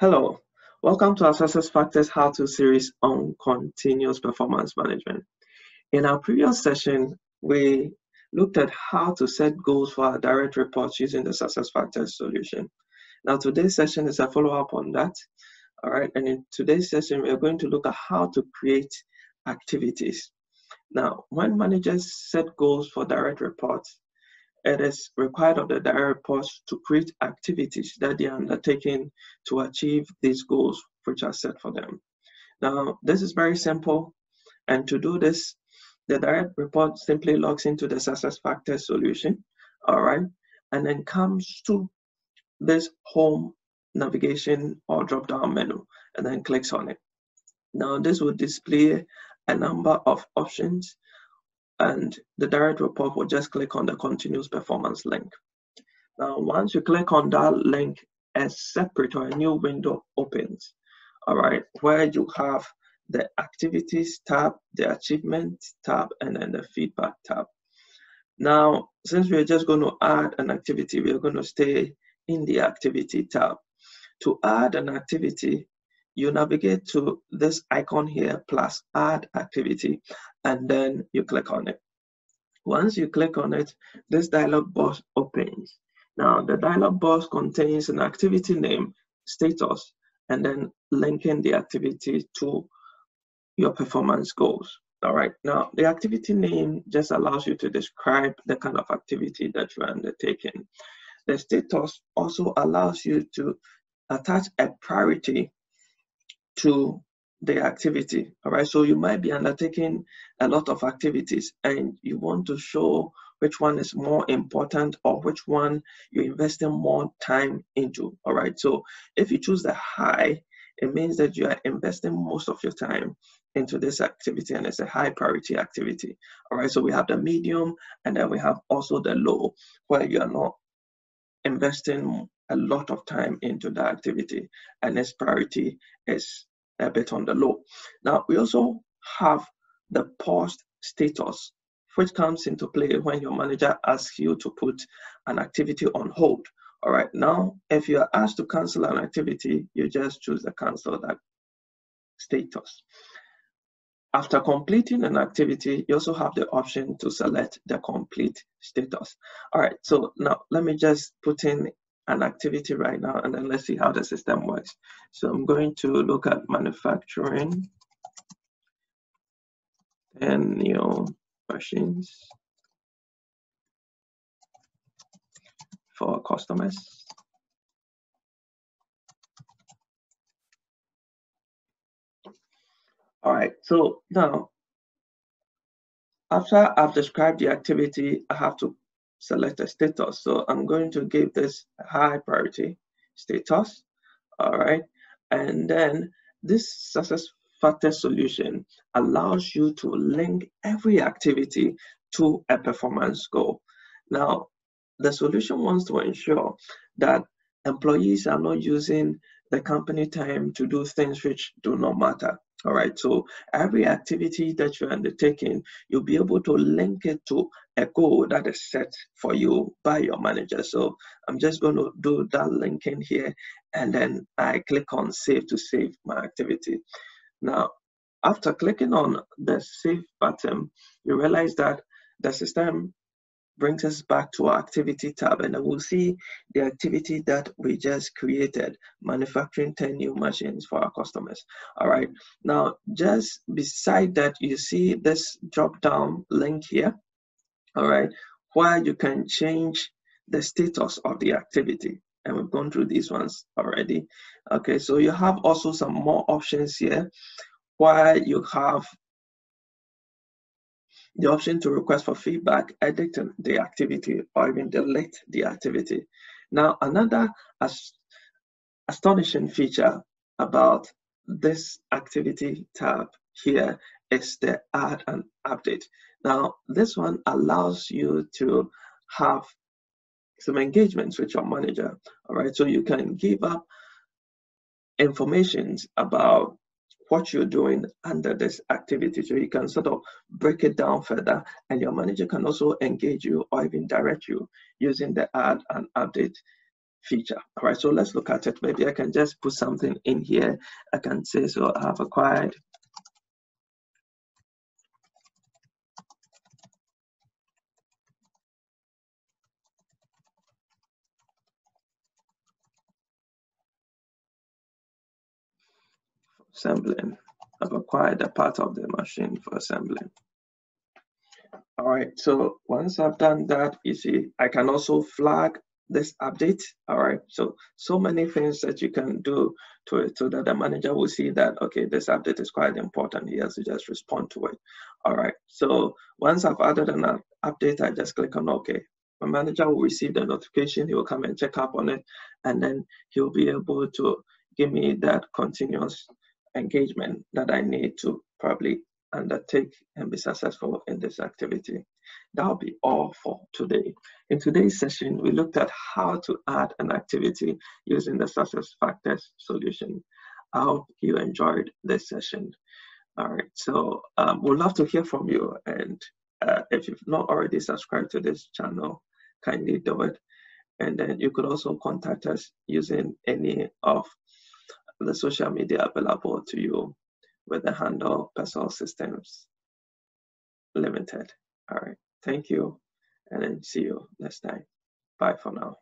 Hello, welcome to our SuccessFactors How To series on continuous performance management. In our previous session, we looked at how to set goals for our direct reports using the SuccessFactors solution. Now, today's session is a follow up on that. All right, and in today's session, we are going to look at how to create activities. Now, when managers set goals for direct reports, it is required of the direct reports to create activities that they are undertaking to achieve these goals which are set for them. Now, this is very simple. And to do this, the direct report simply logs into the success factor solution, all right, and then comes to this home navigation or drop down menu and then clicks on it. Now, this will display a number of options and the direct report will just click on the continuous performance link. Now, once you click on that link, a separate or a new window opens, all right, where you have the activities tab, the achievement tab, and then the feedback tab. Now, since we're just going to add an activity, we're going to stay in the activity tab. To add an activity, you navigate to this icon here plus add activity and then you click on it. Once you click on it, this dialog box opens. Now the dialog box contains an activity name, status, and then linking the activity to your performance goals. All right, now the activity name just allows you to describe the kind of activity that you're undertaking. The status also allows you to attach a priority to the activity. All right, so you might be undertaking a lot of activities and you want to show which one is more important or which one you're investing more time into. All right, so if you choose the high, it means that you are investing most of your time into this activity and it's a high priority activity. All right, so we have the medium and then we have also the low where you are not investing a lot of time into the activity and its priority is a bit on the low. Now, we also have the paused status, which comes into play when your manager asks you to put an activity on hold. All right, now, if you are asked to cancel an activity, you just choose the cancel that status. After completing an activity, you also have the option to select the complete status. All right, so now let me just put in an activity right now and then let's see how the system works. So I'm going to look at manufacturing and new machines for customers. All right, so now after I've described the activity, I have to select a status. So I'm going to give this high priority status. All right. And then this success factor solution allows you to link every activity to a performance goal. Now, the solution wants to ensure that employees are not using the company time to do things which do not matter. All right, so every activity that you're undertaking, you'll be able to link it to a goal that is set for you by your manager. So I'm just going to do that linking here, and then I click on save to save my activity. Now, after clicking on the save button, you realize that the system brings us back to our activity tab and we'll see the activity that we just created, manufacturing 10 new machines for our customers. All right, now just beside that, you see this drop down link here, all right, where you can change the status of the activity. And we've gone through these ones already. Okay, so you have also some more options here where you have the option to request for feedback, edit the activity, or even delete the activity. Now, another as astonishing feature about this activity tab here is the add and update. Now, this one allows you to have some engagements with your manager. All right, so you can give up information about what you're doing under this activity. So you can sort of break it down further and your manager can also engage you or even direct you using the add and update feature. All right, so let's look at it. Maybe I can just put something in here. I can say, so I have acquired assembling. I've acquired a part of the machine for assembling. All right, so once I've done that, you see, I can also flag this update. All right, so so many things that you can do to it so that the manager will see that okay, this update is quite important. He has to just respond to it. All right, so once I've added an update, I just click on OK. My manager will receive the notification. He will come and check up on it, and then he'll be able to give me that continuous engagement that I need to probably undertake and be successful in this activity. That'll be all for today. In today's session, we looked at how to add an activity using the SuccessFactors solution. I hope you enjoyed this session. All right, so um, we'd love to hear from you. And uh, if you've not already subscribed to this channel, kindly do it. And then you could also contact us using any of the social media available to you with the handle Persol Systems Limited. All right. Thank you. And then see you next time. Bye for now.